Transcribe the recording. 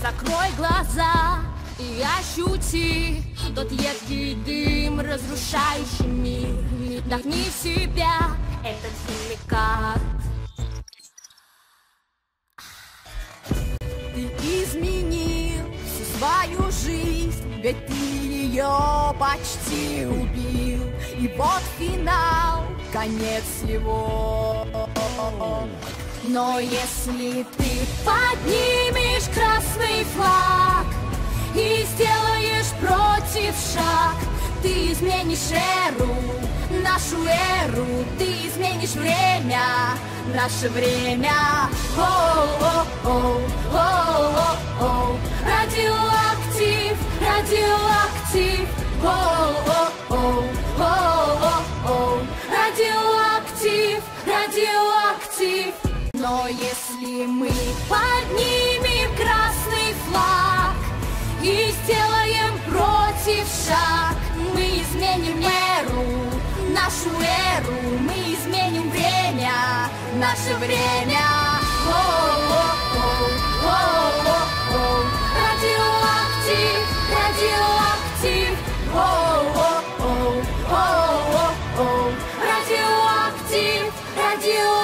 Закрой глаза и ощути Тот едкий дым, разрушающий мир. Вдохни в себя этот химикат. Ты изменил всю свою жизнь Ведь ты ее почти убил. И вот финал, конец его но если ты поднимешь красный флаг И сделаешь против шаг Ты изменишь эру, нашу эру Ты изменишь время, наше время. О-о-о, о-о-о Радиоактив, радиоактив. О-о-о, о-о-о Радиоактив, радиоактив но если мы поднимем красный флаг И сделаем против шаг Мы изменим эру, нашу эру Мы изменим время, наше время. О -о -о -о -о -о Радиоактив, радиоактив. О-о-о, о-о-о Радиоактив, радиоактив.